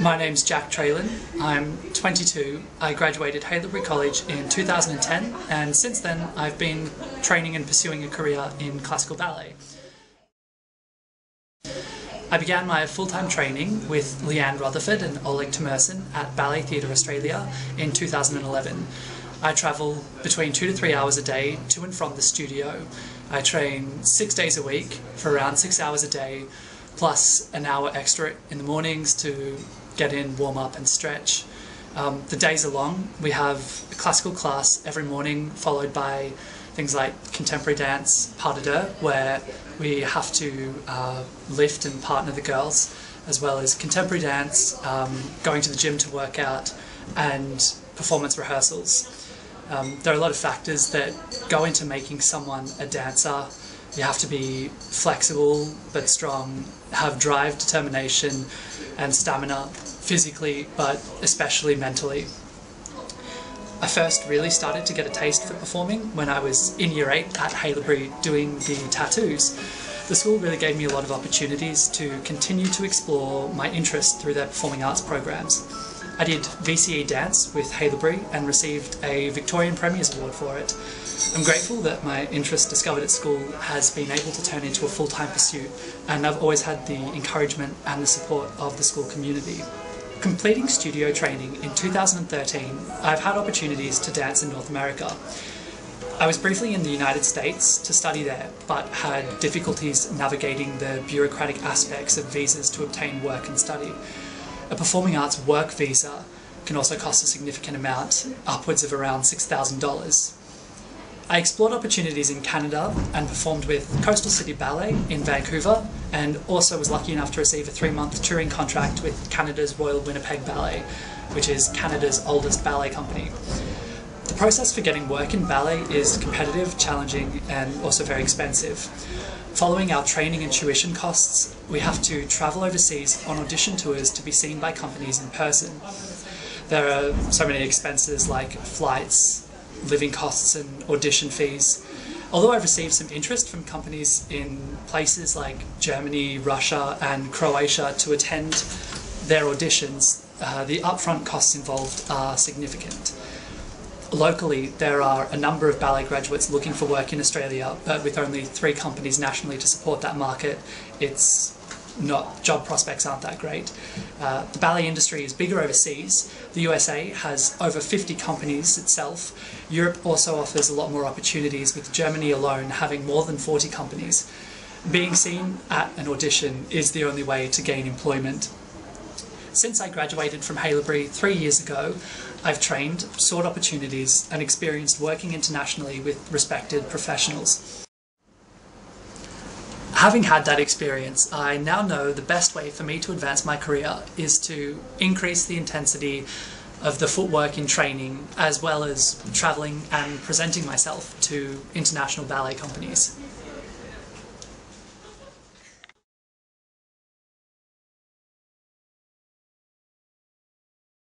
My name's Jack Traylon. I'm 22. I graduated Haileybury College in 2010 and since then I've been training and pursuing a career in classical ballet. I began my full-time training with Leanne Rutherford and Oleg Temerson at Ballet Theatre Australia in 2011. I travel between two to three hours a day to and from the studio. I train six days a week for around six hours a day plus an hour extra in the mornings to get in, warm up and stretch. Um, the days are long. We have a classical class every morning followed by things like contemporary dance, pas de deux, where we have to uh, lift and partner the girls, as well as contemporary dance, um, going to the gym to work out, and performance rehearsals. Um, there are a lot of factors that go into making someone a dancer you have to be flexible but strong, have drive, determination, and stamina physically, but especially mentally. I first really started to get a taste for performing when I was in year 8 at Haileybury doing the tattoos. The school really gave me a lot of opportunities to continue to explore my interest through their performing arts programs. I did VCE dance with Haileybury and received a Victorian Premier's Award for it. I'm grateful that my interest discovered at school has been able to turn into a full-time pursuit and I've always had the encouragement and the support of the school community. Completing studio training in 2013, I've had opportunities to dance in North America. I was briefly in the United States to study there, but had difficulties navigating the bureaucratic aspects of visas to obtain work and study. A performing arts work visa can also cost a significant amount, upwards of around $6,000. I explored opportunities in Canada and performed with Coastal City Ballet in Vancouver and also was lucky enough to receive a three-month touring contract with Canada's Royal Winnipeg Ballet, which is Canada's oldest ballet company. The process for getting work in ballet is competitive, challenging and also very expensive. Following our training and tuition costs, we have to travel overseas on audition tours to be seen by companies in person. There are so many expenses like flights, living costs and audition fees. Although I've received some interest from companies in places like Germany, Russia and Croatia to attend their auditions, uh, the upfront costs involved are significant locally there are a number of ballet graduates looking for work in Australia, but with only three companies nationally to support that market, it's not job prospects aren't that great. Uh, the ballet industry is bigger overseas. The USA has over 50 companies itself. Europe also offers a lot more opportunities, with Germany alone having more than 40 companies. Being seen at an audition is the only way to gain employment since I graduated from Haileybury three years ago, I've trained, sought opportunities, and experienced working internationally with respected professionals. Having had that experience, I now know the best way for me to advance my career is to increase the intensity of the footwork in training, as well as travelling and presenting myself to international ballet companies.